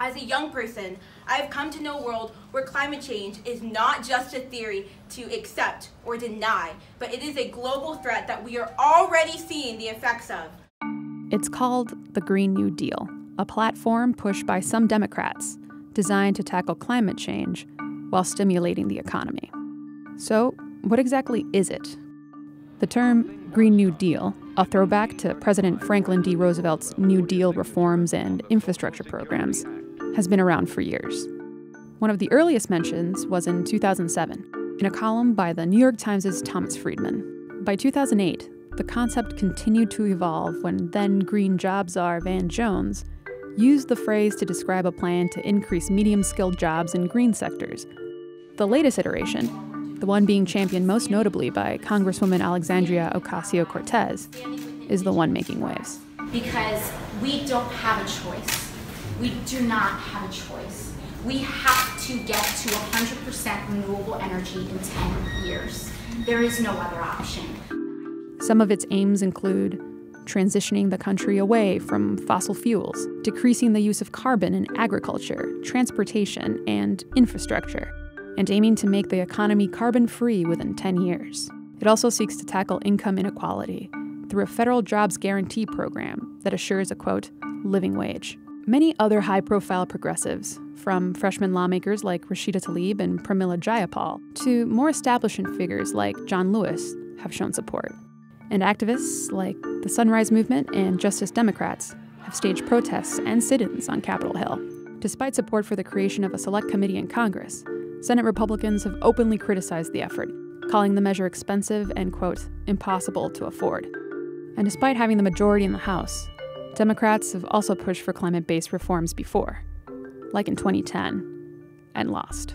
As a young person, I have come to know a world where climate change is not just a theory to accept or deny, but it is a global threat that we are already seeing the effects of. It's called the Green New Deal, a platform pushed by some Democrats designed to tackle climate change while stimulating the economy. So, what exactly is it? The term Green New Deal, a throwback to President Franklin D. Roosevelt's New Deal reforms and infrastructure programs, has been around for years. One of the earliest mentions was in 2007, in a column by the New York Times' Thomas Friedman. By 2008, the concept continued to evolve when then Green Job czar Van Jones used the phrase to describe a plan to increase medium skilled jobs in green sectors. The latest iteration, the one being championed most notably by Congresswoman Alexandria Ocasio Cortez, is the one making waves. Because we don't have a choice we do not have a choice. We have to get to 100% renewable energy in 10 years. There is no other option. Some of its aims include transitioning the country away from fossil fuels, decreasing the use of carbon in agriculture, transportation, and infrastructure, and aiming to make the economy carbon free within 10 years. It also seeks to tackle income inequality through a federal jobs guarantee program that assures a quote, living wage. Many other high profile progressives, from freshman lawmakers like Rashida Tlaib and Pramila Jayapal to more establishment figures like John Lewis, have shown support. And activists like the Sunrise Movement and Justice Democrats have staged protests and sit ins on Capitol Hill. Despite support for the creation of a select committee in Congress, Senate Republicans have openly criticized the effort, calling the measure expensive and, quote, impossible to afford. And despite having the majority in the House, Democrats have also pushed for climate based reforms before, like in 2010, and lost.